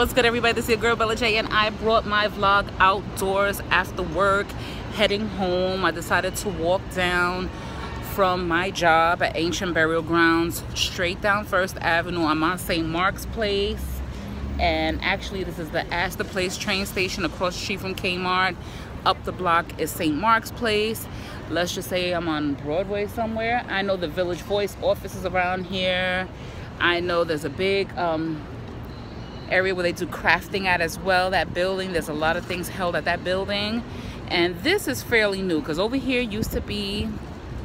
What's good everybody? This is your girl Bella Jae and I brought my vlog outdoors after work, heading home. I decided to walk down from my job at Ancient Burial Grounds straight down First Avenue. I'm on St. Mark's Place and actually this is the Astor Place train station across the street from Kmart. Up the block is St. Mark's Place. Let's just say I'm on Broadway somewhere. I know the Village Voice office is around here. I know there's a big um, area where they do crafting at as well that building there's a lot of things held at that building. And this is fairly new because over here used to be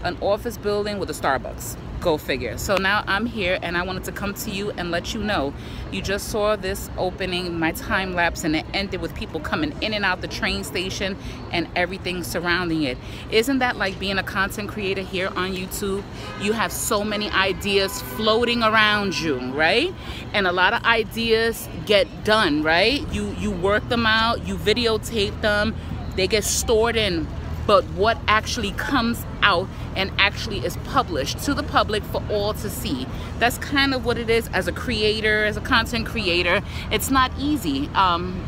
an office building with a Starbucks. Go figure. So now I'm here and I wanted to come to you and let you know you just saw this opening. My time lapse and it ended with people coming in and out the train station and everything surrounding it. Isn't that like being a content creator here on YouTube? You have so many ideas floating around you right? And a lot of ideas get done right? You you work them out you videotape them they get stored in but what actually comes out and actually is published to the public for all to see. That's kind of what it is as a creator, as a content creator. It's not easy. Um,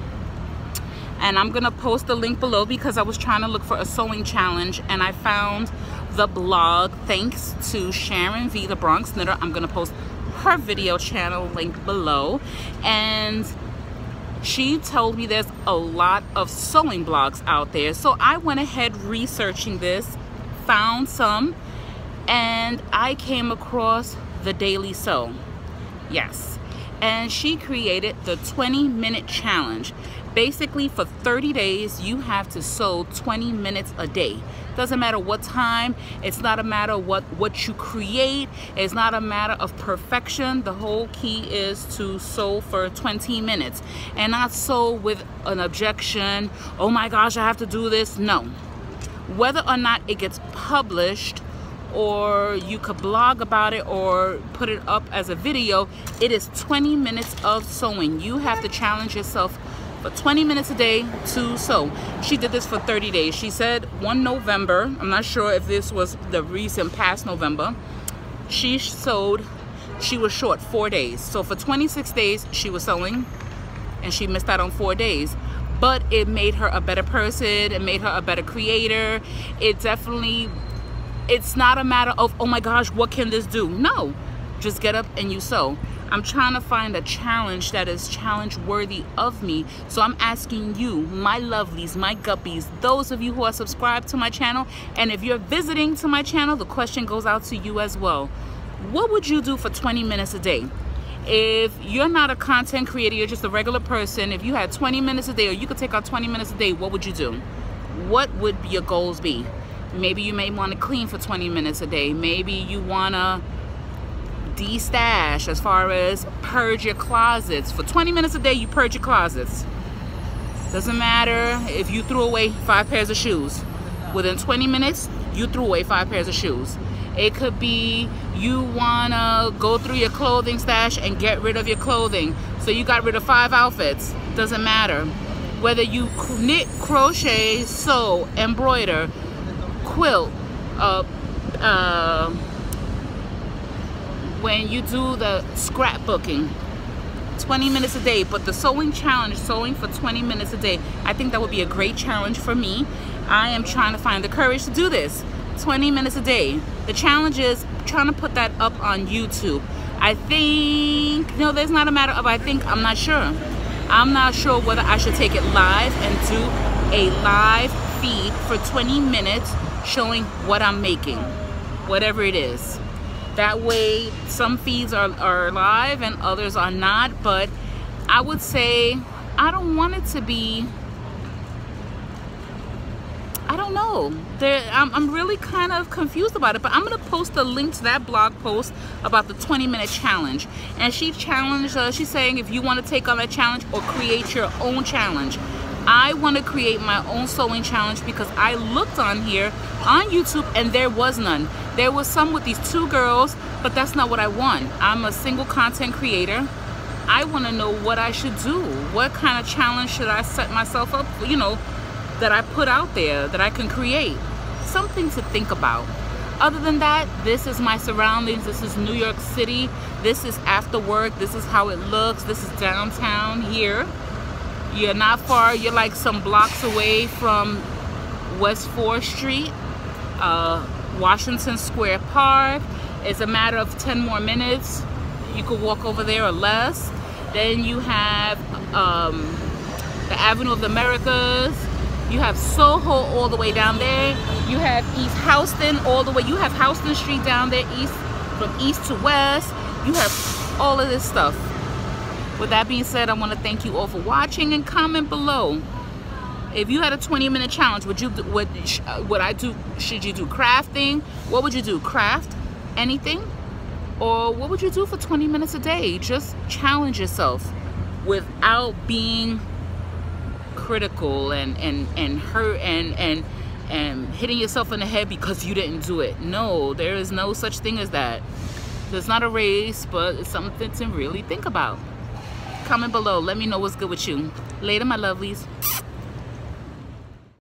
and I'm gonna post the link below because I was trying to look for a sewing challenge and I found the blog thanks to Sharon V, the Bronx Knitter. I'm gonna post her video channel link below and she told me there's a lot of sewing blogs out there. So I went ahead researching this, found some, and I came across the Daily Sew. Yes. And she created the 20 minute challenge. Basically, for 30 days, you have to sew 20 minutes a day. Doesn't matter what time. It's not a matter what, what you create. It's not a matter of perfection. The whole key is to sew for 20 minutes and not sew with an objection. Oh my gosh, I have to do this. No. Whether or not it gets published or you could blog about it or put it up as a video, it is 20 minutes of sewing. You have to challenge yourself for 20 minutes a day to sew. She did this for 30 days. She said one November, I'm not sure if this was the recent past November, she sewed, she was short four days. So for 26 days, she was sewing and she missed out on four days. But it made her a better person. It made her a better creator. It definitely, it's not a matter of, oh my gosh, what can this do? No, just get up and you sew. I'm trying to find a challenge that is challenge worthy of me. So I'm asking you, my lovelies, my guppies, those of you who are subscribed to my channel, and if you're visiting to my channel, the question goes out to you as well. What would you do for 20 minutes a day? If you're not a content creator, you're just a regular person, if you had 20 minutes a day or you could take out 20 minutes a day, what would you do? What would your goals be? Maybe you may want to clean for 20 minutes a day. Maybe you want to de-stash as far as purge your closets. For 20 minutes a day, you purge your closets. Doesn't matter if you threw away five pairs of shoes. Within 20 minutes, you threw away five pairs of shoes. It could be you wanna go through your clothing stash and get rid of your clothing. So you got rid of five outfits. Doesn't matter. Whether you knit, crochet, sew, embroider, quilt, uh, uh, when you do the scrapbooking. 20 minutes a day but the sewing challenge sewing for 20 minutes a day I think that would be a great challenge for me. I am trying to find the courage to do this. 20 minutes a day. The challenge is trying to put that up on YouTube. I think no there's not a matter of I think I'm not sure. I'm not sure whether I should take it live and do a live feed for 20 minutes showing what I'm making whatever it is that way, some feeds are, are live and others are not, but I would say I don't want it to be I don't know. There, I'm, I'm, really kind of confused about it, but I'm going to post a link to that blog post about the 20 minute challenge. And she challenged, uh, she's saying if you want to take on that challenge or create your own challenge. I want to create my own sewing challenge because I looked on here on YouTube and there was none. There was some with these two girls, but that's not what I want. I'm a single content creator. I want to know what I should do. What kind of challenge should I set myself up, you know, that I put out there that I can create. Something to think about. other than that this is my surroundings this is New York City this is after work this is how it looks this is downtown here you're not far. You're like some blocks away from West 4th Street uh, Washington Square Park. It's a matter of 10 more minutes. You could walk over there or less. Then you have um, the Avenue of the Americas. You have Soho all the way down there. You have East Houston all the way. You have Houston Street down there east from east to west. You have all of this stuff with that being said I want to thank you all for watching and comment below. If you had a 20 minute challenge would you would would I do should you do crafting? What would you do craft anything? Or what would you do for 20 minutes a day? Just challenge yourself without being critical and and and hurt and and and hitting yourself in the head because you didn't do it. No there is no such thing as that. It's not a race but it's something to really think about comment below. Let me know what's good with you. Later my lovelies